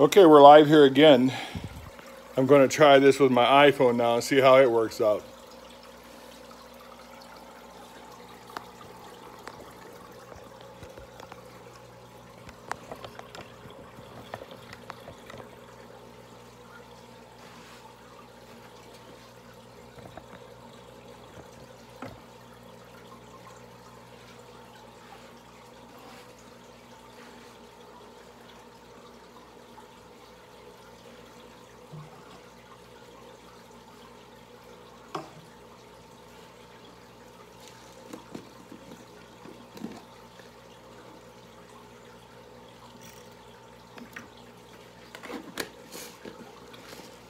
Okay, we're live here again. I'm going to try this with my iPhone now and see how it works out.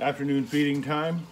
Afternoon feeding time.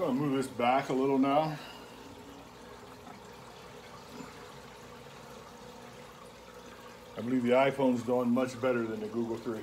Going to move this back a little now. I believe the iPhone's doing much better than the Google 3.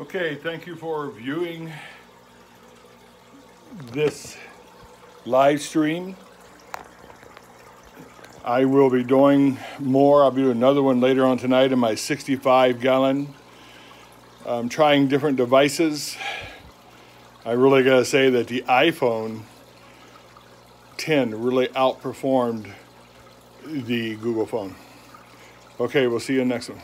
Okay, thank you for viewing this live stream. I will be doing more. I'll doing another one later on tonight in my 65 gallon. I'm trying different devices. I really got to say that the iPhone 10 really outperformed the Google phone. Okay, we'll see you next one.